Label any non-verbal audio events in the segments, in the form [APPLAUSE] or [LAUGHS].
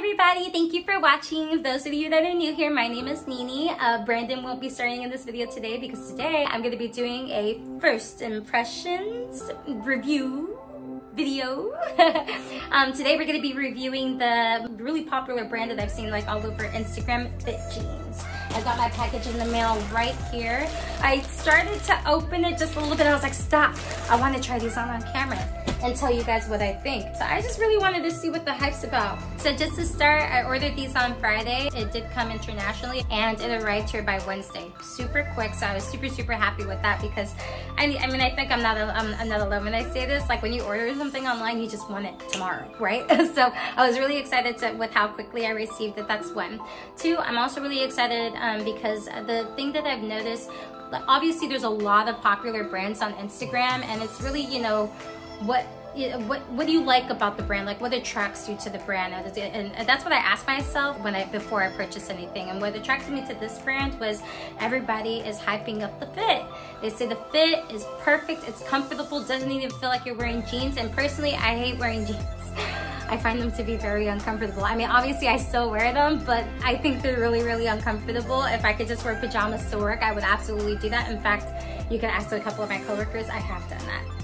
everybody, thank you for watching. Those of you that are new here, my name is Nini. Uh, Brandon won't be starting in this video today because today I'm going to be doing a first impressions review video. [LAUGHS] um, today we're going to be reviewing the really popular brand that I've seen like all over Instagram, Fit Jeans. I got my package in the mail right here. I started to open it just a little bit. I was like, stop. I want to try these on on camera and tell you guys what I think. So I just really wanted to see what the hype's about. So just to start, I ordered these on Friday. It did come internationally and it arrived here by Wednesday. Super quick, so I was super, super happy with that because I, I mean, I think I'm not, a, I'm, not alone when I say this. Like when you order something online, you just want it tomorrow, right? [LAUGHS] so I was really excited to, with how quickly I received it. That's one. Two, I'm also really excited um, because the thing that I've noticed obviously there's a lot of popular brands on Instagram and it's really, you know, what what do you like about the brand? Like what attracts you to the brand? And, and that's what i asked myself when i before i purchased anything. And what attracted me to this brand was everybody is hyping up the fit. They say the fit is perfect it's comfortable doesn't even feel like you're wearing jeans. And personally i hate wearing [LAUGHS] jeans. I find them to be very uncomfortable. I mean, obviously I still wear them, but I think they're really, really uncomfortable. If I could just wear pajamas to work, I would absolutely do that. In fact, you can ask a couple of my coworkers, I have done that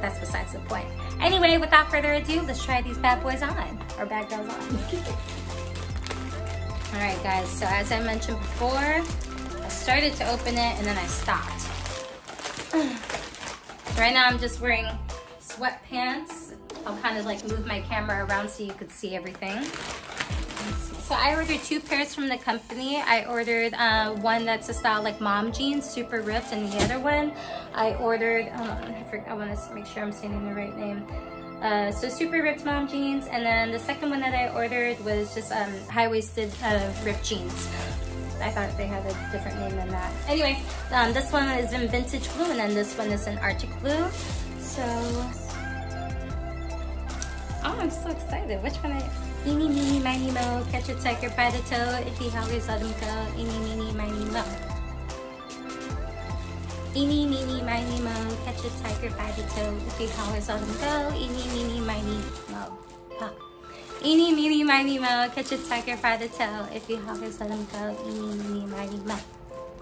but that's besides the point. Anyway, without further ado, let's try these bad boys on, or bad girls on. [LAUGHS] All right, guys, so as I mentioned before, I started to open it and then I stopped. [SIGHS] right now I'm just wearing sweatpants. I'll kind of like move my camera around so you could see everything. So I ordered two pairs from the company. I ordered uh, one that's a style like mom jeans, super ripped, and the other one I ordered, I, forget, I want to make sure I'm saying the right name. Uh, so super ripped mom jeans, and then the second one that I ordered was just um, high-waisted uh, ripped jeans. I thought they had a different name than that. Anyway, um, this one is in vintage blue, and then this one is in arctic blue. So, oh, I'm so excited. Which one I? Eeny, meeny, miny, mo, catch a tiger by the toe. If he hungry, let him go. Eeny, meeny, miny, mo. Eeny, meeny, miny, mo, catch a tiger by the toe. If he hungry, let him go. Eeny, meeny, miny, mo. Huh. Eeny, meeny, mo, catch a tiger by the toe. If he hungry, let him go. Eeny, meeny, miny, mo.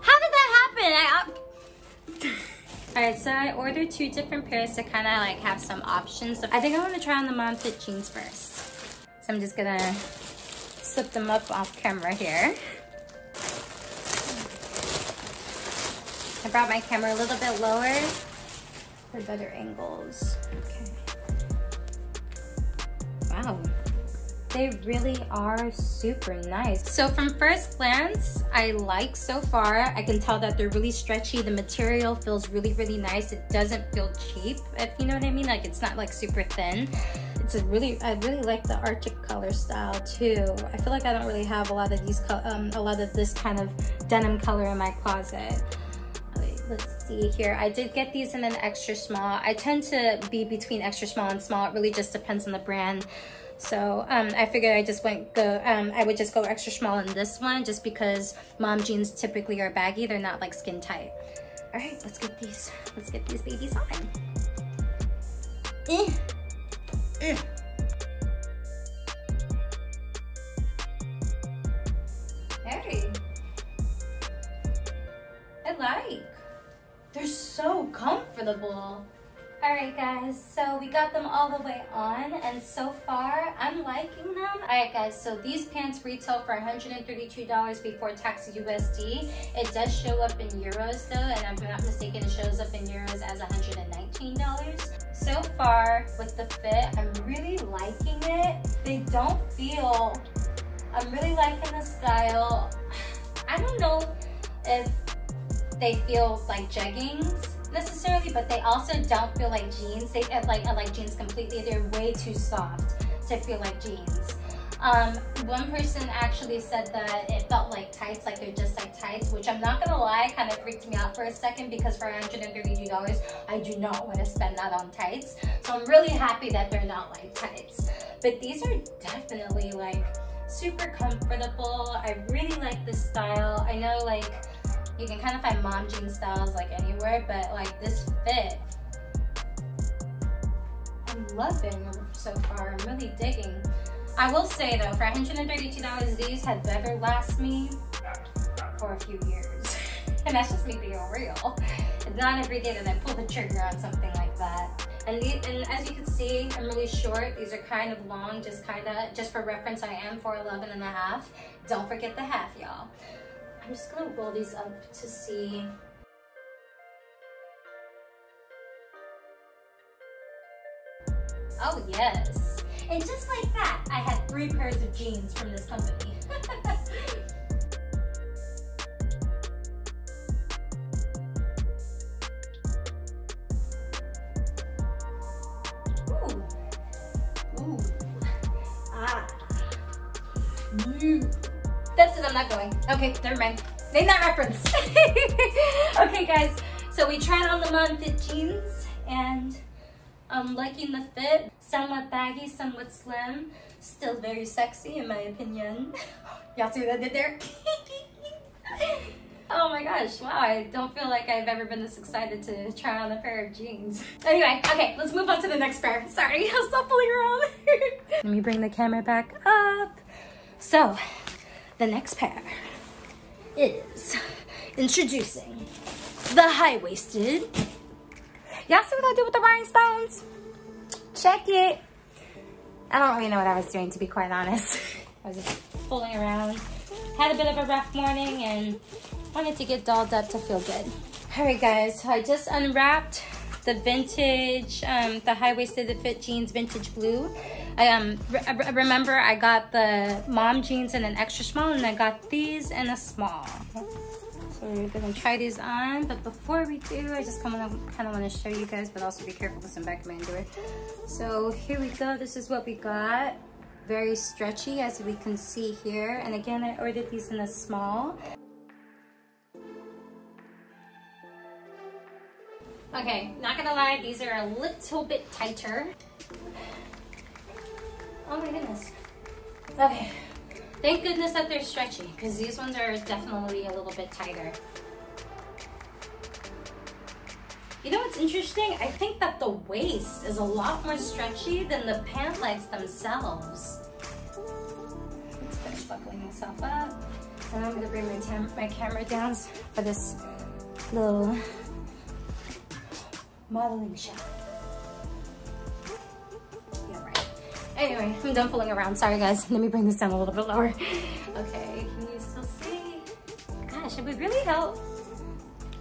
How did that happen? I... [LAUGHS] Alright, so I ordered two different pairs to kind of like have some options. I think I want to try on the mom fit jeans first. So I'm just gonna slip them up off camera here. I brought my camera a little bit lower for better angles. Okay. Wow. They really are super nice. So from first glance, I like so far. I can tell that they're really stretchy. The material feels really, really nice. It doesn't feel cheap, if you know what I mean. Like it's not like super thin it's a really i really like the arctic color style too i feel like i don't really have a lot of these um, a lot of this kind of denim color in my closet let's see here i did get these in an extra small i tend to be between extra small and small it really just depends on the brand so um, I figured I just went go, um, I would just go extra small in this one just because mom jeans typically are baggy. They're not like skin tight. All right, let's get these, let's get these babies on. Eh. Mm. Hey. I like. They're so comfortable. Alright guys, so we got them all the way on and so far I'm liking them. Alright guys, so these pants retail for $132 before tax USD. It does show up in euros though and if I'm not mistaken it shows up in euros as $119 so far with the fit, I'm really liking it. They don't feel, I'm really liking the style. [SIGHS] I don't know if they feel like jeggings necessarily, but they also don't feel like jeans. They like, I like jeans completely. They're way too soft to feel like jeans. Um, one person actually said that it felt like tights, like they're just like tights, which I'm not gonna lie, kind of freaked me out for a second because for $132, I do not want to spend that on tights. So I'm really happy that they're not like tights. But these are definitely like super comfortable. I really like this style. I know like you can kind of find mom jean styles like anywhere, but like this fit, I'm loving so far. I'm really digging. I will say though, for $132, these have ever last me for a few years. [LAUGHS] and that's just me being real. It's not every day that I pull the trigger on something like that. And, the, and as you can see, I'm really short. These are kind of long, just kind of, just for reference, I am 4'11 and a half. Don't forget the half, y'all. I'm just gonna roll these up to see Oh yes. And just like that, I had three pairs of jeans from this company. [LAUGHS] Ooh. Ooh. Ah. That's it, I'm not going. Okay, never mind. Name that reference. [LAUGHS] okay guys, so we tried on the fit jeans and I'm liking the fit. Somewhat baggy, somewhat slim. Still very sexy in my opinion. [LAUGHS] Y'all see what I did there? [LAUGHS] oh my gosh, wow, I don't feel like I've ever been this excited to try on a pair of jeans. Anyway, okay, let's move on to the next pair. Sorry, I'll stop fooling around. Let me bring the camera back up. So, the next pair is introducing the high-waisted Y'all see what I did with the rhinestones? Check it. I don't really know what I was doing, to be quite honest. [LAUGHS] I was just fooling around. Had a bit of a rough morning and wanted to get dolled up to feel good. All right, guys, so I just unwrapped the vintage, um, the high-waisted the fit jeans vintage blue. I um, re remember I got the mom jeans in an extra small and I got these in a small. So we're gonna try these on, but before we do, I just kind of kind of want to show you guys, but also be careful with some back of my underwear. So here we go. This is what we got. Very stretchy, as we can see here. And again, I ordered these in a small. Okay, not gonna lie, these are a little bit tighter. Oh my goodness. Okay, Thank goodness that they're stretchy because these ones are definitely a little bit tighter. You know what's interesting? I think that the waist is a lot more stretchy than the pant legs themselves. Let's finish buckling myself up. And I'm gonna bring my, my camera down for this little modeling shot. Anyway, I'm done fooling around. Sorry guys. Let me bring this down a little bit lower. Okay, can you still see? Gosh, it would really help.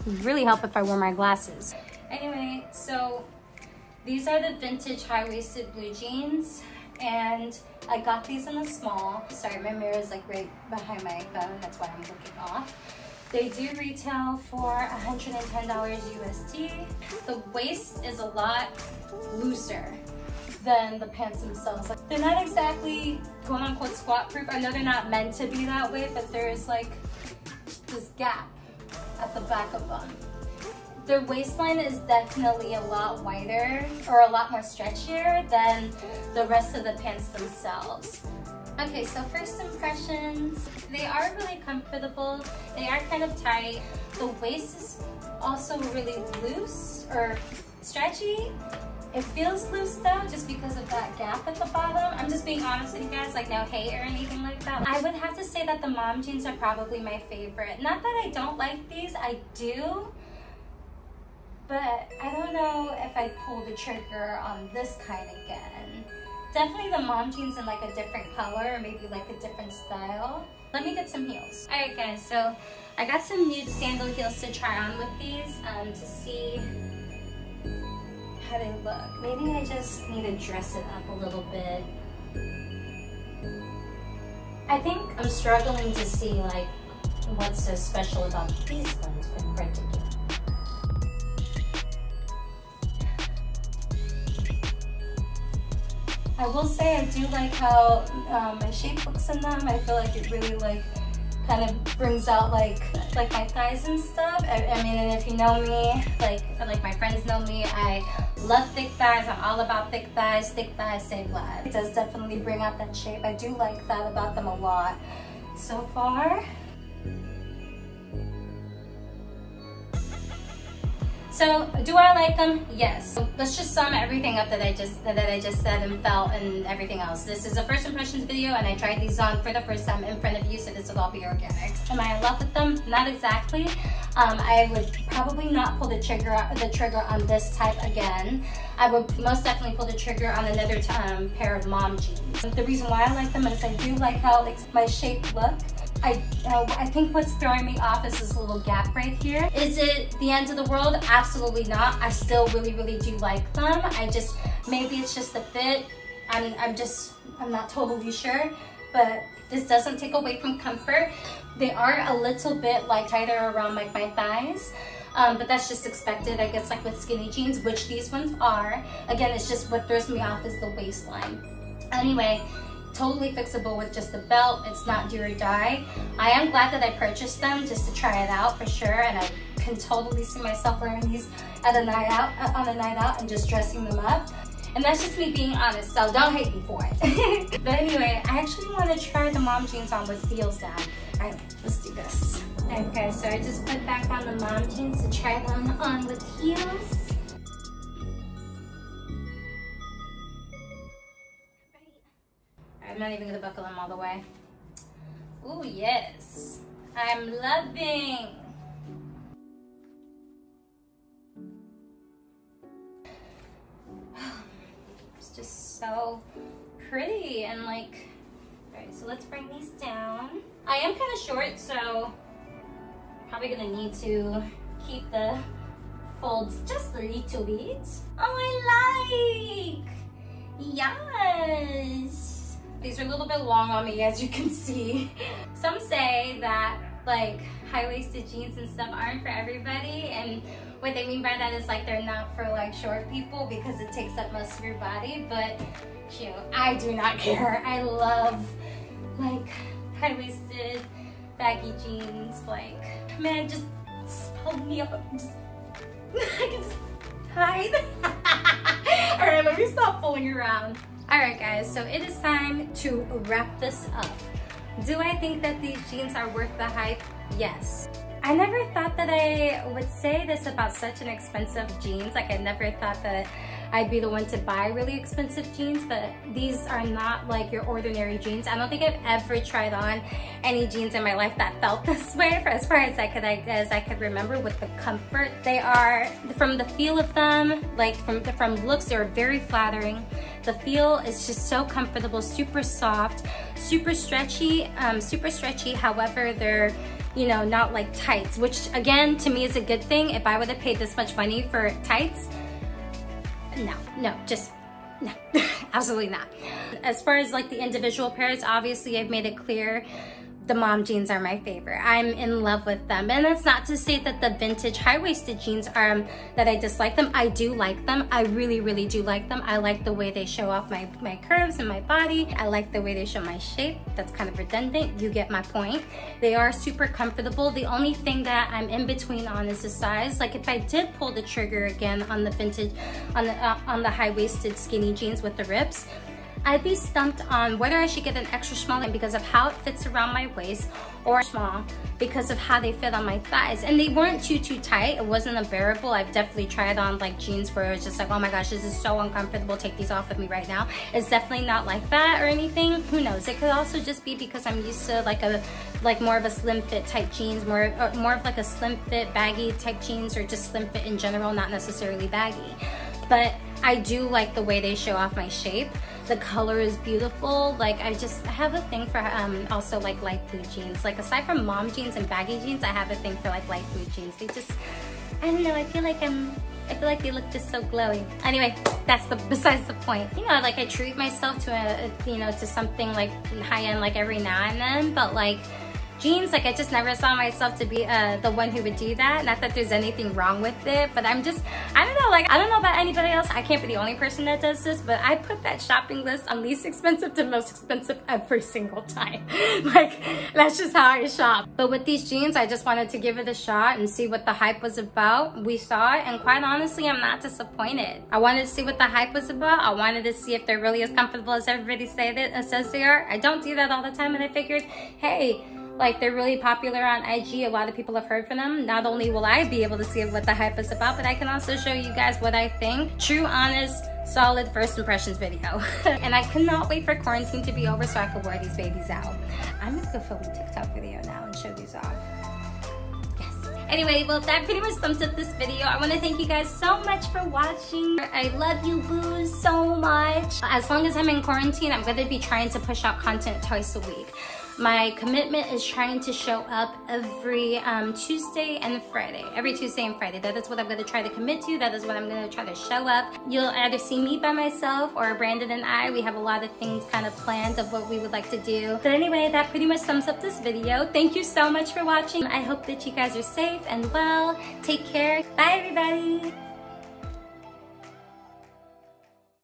Would really help if I wore my glasses. Anyway, so these are the vintage high-waisted blue jeans and I got these in the small. Sorry, my mirror is like right behind my phone. That's why I'm looking off. They do retail for $110 USD. The waist is a lot looser than the pants themselves. Like, they're not exactly quote unquote squat proof. I know they're not meant to be that way, but there's like this gap at the back of them. Their waistline is definitely a lot wider or a lot more stretchier than the rest of the pants themselves. Okay, so first impressions, they are really comfortable. They are kind of tight. The waist is also really loose or stretchy. It feels loose though, just because of that gap at the bottom. I'm just being honest with you guys, like no hate or anything like that. I would have to say that the mom jeans are probably my favorite. Not that I don't like these, I do. But I don't know if I pull the trigger on this kind again. Definitely the mom jeans in like a different color or maybe like a different style. Let me get some heels. All right guys, so I got some nude sandal heels to try on with these um, to see they look. Maybe I just need to dress it up a little bit. I think I'm struggling to see like what's so special about these ones in particular. I will say I do like how um, my shape looks in them. I feel like it really like kind of brings out like like my thighs and stuff. I, I, mean, and if you know me, like like my friends know me, I love thick thighs. I'm all about thick thighs. Thick thighs save lives. It does definitely bring out that shape. I do like that about them a lot. So far, So do I like them? Yes. Let's just sum everything up that I just that I just said and felt and everything else. This is a first impressions video and I tried these on for the first time in front of you, so this will all be organic. Am I in love with them? Not exactly. Um, I would probably not pull the trigger the trigger on this type again. I would most definitely pull the trigger on another um, pair of mom jeans. The reason why I like them is I do like how like my shape look. I, uh, I think what's throwing me off is this little gap right here. Is it the end of the world? Absolutely not. I still really, really do like them. I just, maybe it's just the fit. I'm, I'm just, I'm not totally sure, but this doesn't take away from comfort. They are a little bit like tighter around like my thighs. Um, but that's just expected, I guess, like with skinny jeans, which these ones are. Again, it's just what throws me off is the waistline. Anyway, totally fixable with just a belt. It's not do or die. I am glad that I purchased them just to try it out for sure. And I can totally see myself wearing these at a night out, uh, on a night out and just dressing them up. And that's just me being honest, so don't hate me for it. [LAUGHS] but anyway, I actually want to try the mom jeans on with heels down. All right, let's do this. Okay, so I just put back on the mom jeans to try them on with heels. I'm not even gonna buckle them all the way. Oh yes, I'm loving. Pretty and like, all right, so let's bring these down. I am kind of short, so probably gonna need to keep the folds just a little bit. Oh, I like, yes. These are a little bit long on me, as you can see. Some say that like high-waisted jeans and stuff aren't for everybody. And what they mean by that is like they're not for like short people because it takes up most of your body. But you know I do not [LAUGHS] care. I love like high-waisted baggy jeans. Like man just, just hold me up. Just [LAUGHS] I can just hide. [LAUGHS] All right let me stop fooling around. All right, guys, so it is time to wrap this up. Do I think that these jeans are worth the hype? Yes. I never thought that I would say this about such an expensive jeans. Like I never thought that I'd be the one to buy really expensive jeans, but these are not like your ordinary jeans. I don't think I've ever tried on any jeans in my life that felt [LAUGHS] this way for as far as I could as I could remember with the comfort. They are, from the feel of them, like from, from looks, they're very flattering. The feel is just so comfortable, super soft, super stretchy, um, super stretchy. However, they're you know, not like tights, which again, to me is a good thing. If I would have paid this much money for tights, no, no, just no, [LAUGHS] absolutely not. As far as like the individual pairs, obviously I've made it clear the mom jeans are my favorite. I'm in love with them. And that's not to say that the vintage high-waisted jeans are, um, that I dislike them. I do like them. I really, really do like them. I like the way they show off my, my curves and my body. I like the way they show my shape. That's kind of redundant. You get my point. They are super comfortable. The only thing that I'm in between on is the size. Like if I did pull the trigger again on the vintage, on the, uh, on the high-waisted skinny jeans with the rips, I'd be stumped on whether I should get an extra small because of how it fits around my waist or small because of how they fit on my thighs. And they weren't too, too tight. It wasn't unbearable. I've definitely tried on like jeans where it's just like, oh my gosh, this is so uncomfortable. Take these off of me right now. It's definitely not like that or anything. Who knows? It could also just be because I'm used to like a, like more of a slim fit type jeans, more, uh, more of like a slim fit baggy type jeans or just slim fit in general, not necessarily baggy. But I do like the way they show off my shape. The color is beautiful. Like I just I have a thing for um, also like light blue jeans. Like aside from mom jeans and baggy jeans, I have a thing for like light blue jeans. They just, I don't know, I feel like I'm, I feel like they look just so glowy. Anyway, that's the [LAUGHS] besides the point. You know, like I treat myself to a, you know, to something like high end like every now and then, but like jeans like i just never saw myself to be uh, the one who would do that. Not that there's anything wrong with it but i'm just i don't know like i don't know about anybody else. I can't be the only person that does this but i put that shopping list on least expensive to most expensive every [LAUGHS] single time. [LAUGHS] Like that's just how i shop. But with these jeans i just wanted to give it a shot and see what the hype was about. We saw it and quite honestly i'm not disappointed. I wanted to see what the hype was about. I wanted to see if they're really as comfortable as everybody say that says they are. I don't do that all the time and i figured hey Like they're really popular on IG. A lot of people have heard from them. Not only will I be able to see what the hype is about, but I can also show you guys what I think. True, honest, solid first impressions video. [LAUGHS] and I cannot wait for quarantine to be over so I can wear these babies out. I'm gonna go film a TikTok video now and show these off. Yes. Anyway, well, that pretty much sums up this video. I want to thank you guys so much for watching. I love you boos so much. As long as I'm in quarantine, I'm going to be trying to push out content twice a week. My commitment is trying to show up every um, Tuesday and Friday. Every Tuesday and Friday. That is what I'm going to try to commit to. That is what I'm going to try to show up. You'll either see me by myself or Brandon and I. We have a lot of things kind of planned of what we would like to do. But anyway, that pretty much sums up this video. Thank you so much for watching. I hope that you guys are safe and well. Take care. Bye, everybody.